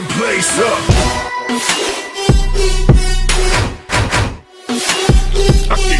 fucking place up. I